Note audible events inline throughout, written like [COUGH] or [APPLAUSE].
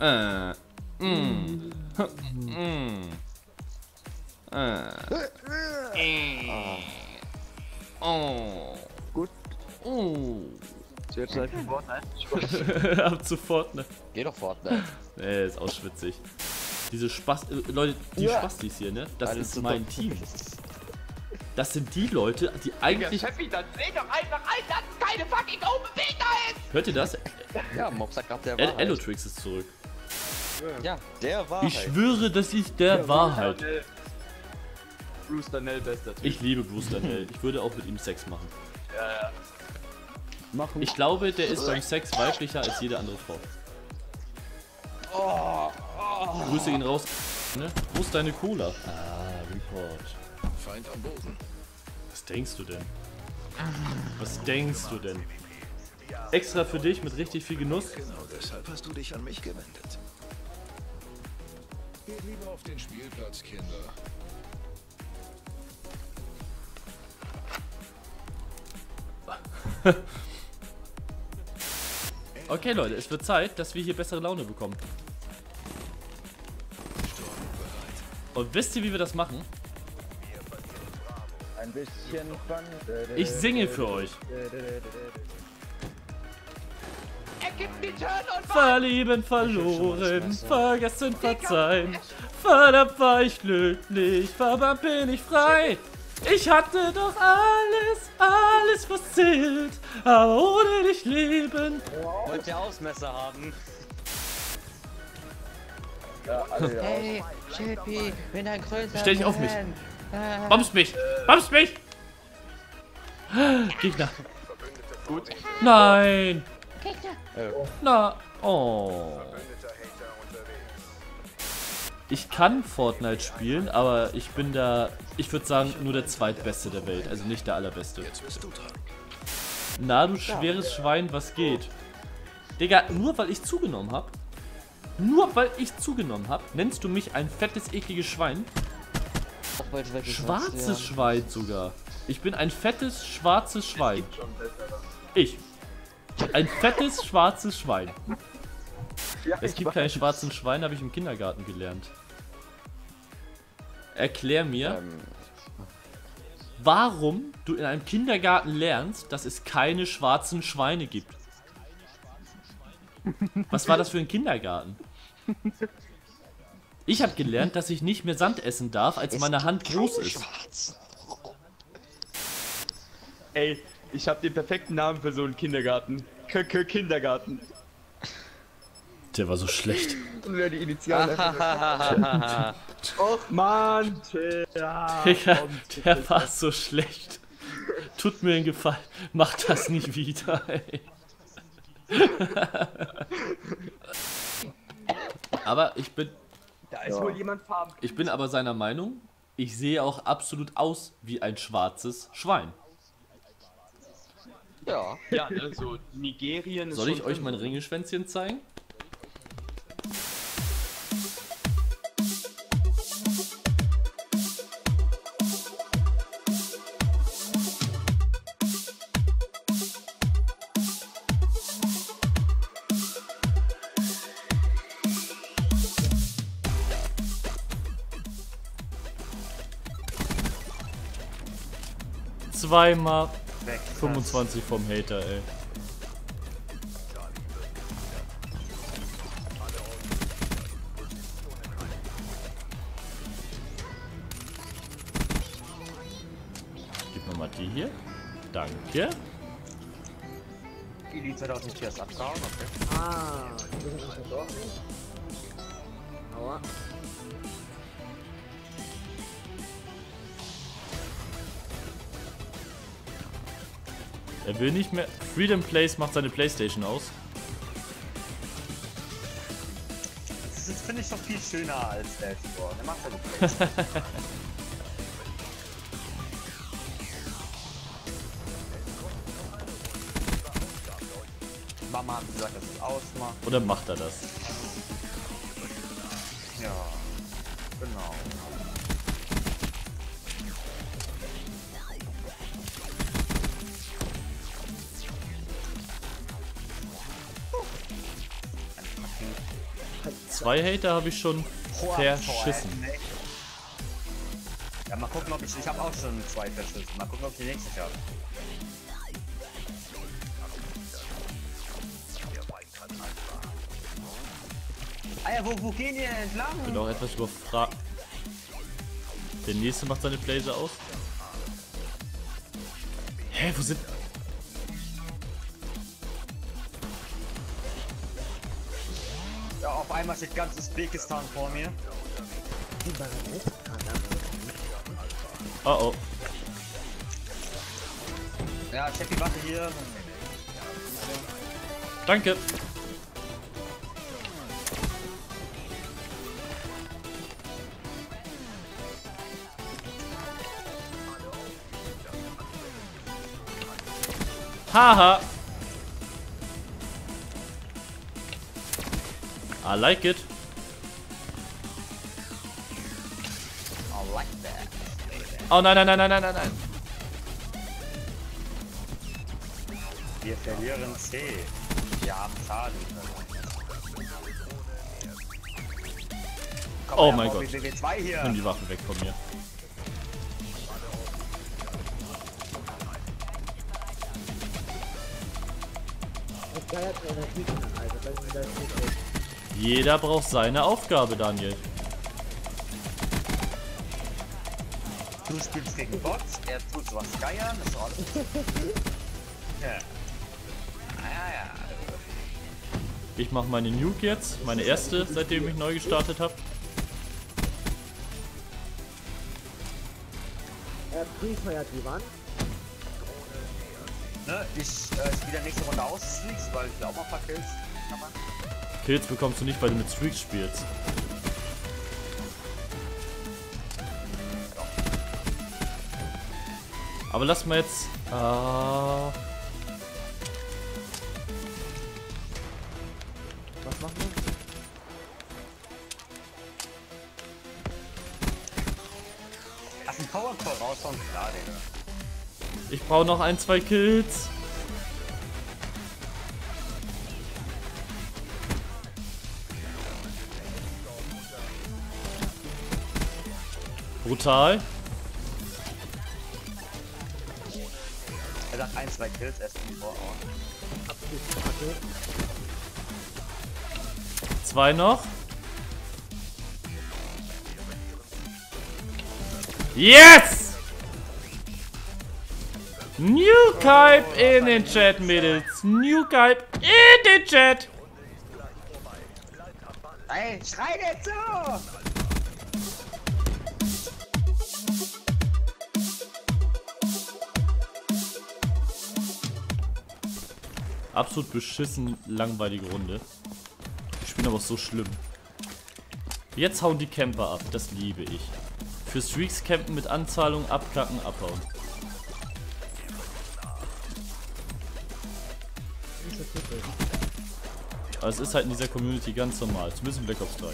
Äh. Mm. Mm. Äh. Äh. Oh. Gut. Oh. Jetzt halt Fortnite. Ab zu Fortnite. Geh doch Fortnite. Nee, ist auch schwitzig. Diese Spaß... äh, Leute, die Ja. Spastis hier, ne? Das Alles ist so mein. Team. Das sind die Leute, die Ja, eigentlich... Steffi, dann seh doch einfach ein, dass es keine fucking Open Beta ist! Hört ihr das? Ja, Mob sagt gerade der Wahrheit. Elotrix ist zurück. Ja, der Wahrheit. Ich schwöre, das ist der Wahrheit. Bruce Danell, bester Typ. Ich liebe Bruce Danell. Ich würde auch mit ihm Sex machen. Machen. Ich glaube, der ist beim Sex weiblicher als jede andere Frau. Grüße gehen raus. Ne? Wo ist deine Cola? Ah, Report. Feind am Boden. Was denkst du denn? Was denkst du denn? Extra für dich mit richtig viel Genuss? Genau deshalb hast du dich an mich gewendet. Geht lieber auf den Spielplatz, Kinder. [LAUGHS] Okay, Leute, es wird Zeit, dass wir hier bessere Laune bekommen. Und wisst ihr, wie wir das machen? Ein bisschen Fun. Ich singe für euch. Verlieben, verloren, vergessen, verzeihen. Verdammt war ich glücklich, verdammt bin ich frei. Ich hatte doch alles, alles was zählt, aber ohne dich leben. Wollt ihr Ausmesser haben? Ja, alle. Hey, Chippy, bin ein größer Stell dich auf mich. Äh, Bombst mich, bombst mich. Gegner. Gut. Nein. Äh, Na, oh. Ich kann Fortnite spielen, aber ich bin da, ich würde sagen, nur der zweitbeste der Welt, also nicht der allerbeste. Jetzt bist du dran. Na, du schweres Schwein, was geht? Digga, nur weil ich zugenommen habe, nur weil ich zugenommen habe, nennst du mich ein fettes, ekliges Schwein? Schwarzes ja. Schwein sogar. Ich bin ein fettes, schwarzes Schwein. Ich. Ein fettes, schwarzes Schwein. Ja, Es gibt keine schwarzen Schweine, habe ich im Kindergarten gelernt. Erklär mir, Ähm, warum du in einem Kindergarten lernst, dass es keine schwarzen Schweine gibt. Was war das für ein Kindergarten? Ich habe gelernt, dass ich nicht mehr Sand essen darf, als meine Hand groß ist. Schwarz. Ey, ich hab den perfekten Namen für so einen Kindergarten. K -K Kindergarten. Der war so schlecht. Das wäre die Initialen. [LAUGHS] Och man, ja. Digga, der war so schlecht. Tut mir einen Gefallen. Mach das nicht wieder, ey. Aber ich bin, Da ist wohl jemand farben. ich bin aber seiner Meinung, ich sehe auch absolut aus wie ein schwarzes Schwein. Ja. Ja, ne, so Nigerien ist Soll ich euch mein Ringelschwänzchen zeigen? Zweimal 25 vom Hater, ey. Gib mir mal die hier. Danke. Die 2004 ist abgehauen, okay. Ah, die sind nicht doch. Aua. Er will nicht mehr. Freedom Place macht seine Playstation aus. Das finde ich doch viel schöner als Dashboard. Der macht ja die [LAUGHS] Mama hat gesagt, dass es ausmacht. Oder macht er das? Ja, genau. Zwei Hater habe ich schon verschissen. Ja, mal gucken, ob ich. Ich habe auch schon zwei verschissen. Mal gucken, ob ich die nächste habe. Ah ja, wo, wo gehen die entlang? bin auch etwas überfragt. Der nächste macht seine Blazer aus. Hä, wo sind... einmal steht ganz Usbekistan vor mir. Oh oh. Ja, Cheffi, warte hier. Danke. Haha. I like it. I like that. Oh nein, nein, nein, nein, nein, nein, nein. Wir verlieren C. Wir haben Schaden. Komm, Oh mein Gott. WW 2 hier. Nimm die Waffen weg von mir. Jeder braucht seine Aufgabe, Daniel. Du spielst gegen Bots, er tut sowas geiern, ist alles. [LAUGHS] ja. Ja, ja. Ich mache meine Nuke jetzt, meine erste, seitdem ich neu gestartet habe. Er prefeuert die Wand. Ne, ich äh, spiele nächste Runde aus, Streaks, weil ich will auch mal paar Kills. Bekommst du nicht, weil du mit Streaks spielst. Aber lass mal jetzt. Äh, Was machen wir? Lass einen Powercore raushauen, klar, Digga. ich brauche noch ein, zwei Kills. Brutal. Er sagt ein, zwei Kills erst bevor auch. Zwei noch. Yes! New Kype in den Chat, Mädels. New Kype in den Chat. Ey, schrei dir zu! Absolut beschissen langweilige Runde. Ich bin aber so schlimm. Jetzt hauen die Camper ab. Das liebe ich. Für Streaks campen mit Anzahlung, abkacken, abhauen. Aber es ist halt in dieser Community ganz normal. Zumindest in Black Ops 3.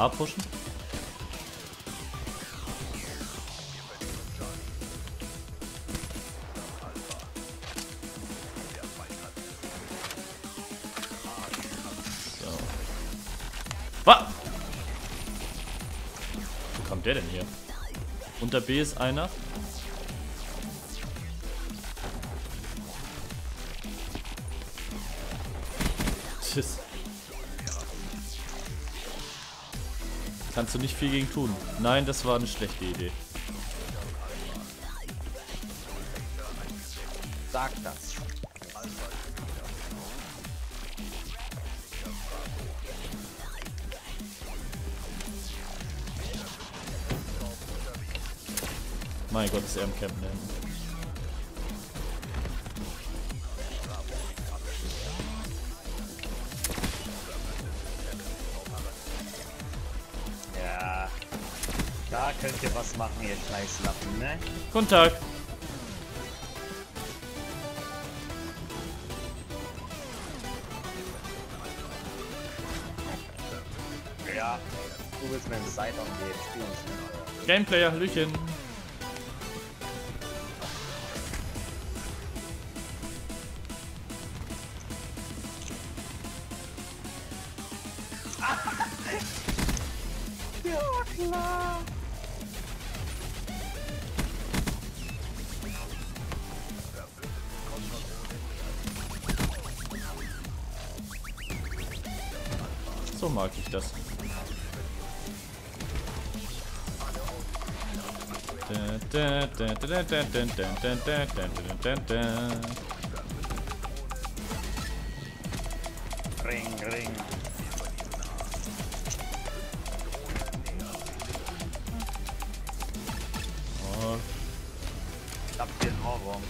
A pushen. So. Wo kommt der denn hier? Unter B ist einer. Tschüss. Kannst du nicht viel gegen tun. Nein, das war eine schlechte Idee. Sag das. Mein Gott, ist er im Camp da machen, ihr Schleißlappen, ne? Guten Tag. Ja, du willst mir ein Side-On geben. Gameplayer, Hallöchen. So mag ich das. Ring, ring. Oh. Ich hab den Ohrwurm.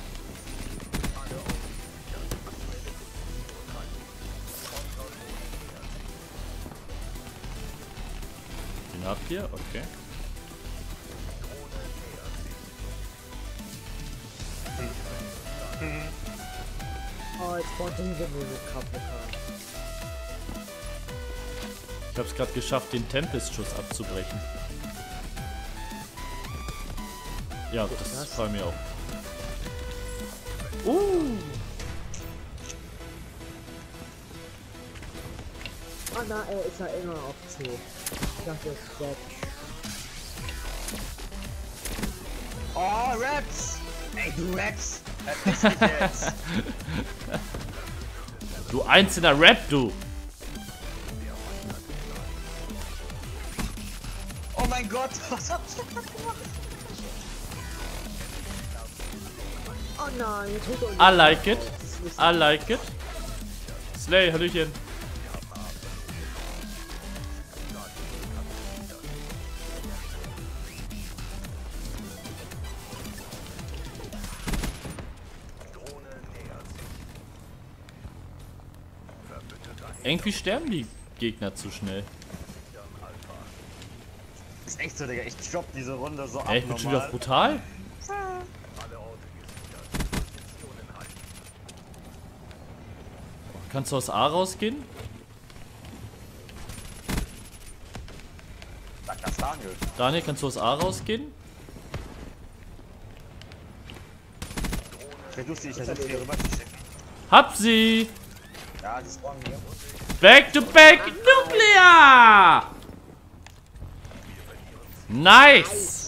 Habt ihr? Okay. Oh, jetzt hinter mir mit KPK. Ich hab's gerade geschafft, den Tempest-Schuss abzubrechen. Ja, das ist bei mir auch. Uh! Oh na, er ist ja immer auf C. Ich dachte, er ist weg. Oh, Raps! Ey, du Raps! Du einzelner Rap, du! Oh mein Gott, was habt ihr da gemacht? Oh nein, holt er uns I like it. Das I like it. Slay, Hallöchen. Irgendwie sterben die Gegner zu schnell. ist echt so, Digga. Ich drop diese Runde so Ey, ich bin schon wieder auf brutal. Kannst du aus A rausgehen? Sag das Daniel. Daniel, kannst du aus A rausgehen? Bin lustig, das jetzt hier rüber zu schicken. Hab sie! Back to back Nuclear! Nice!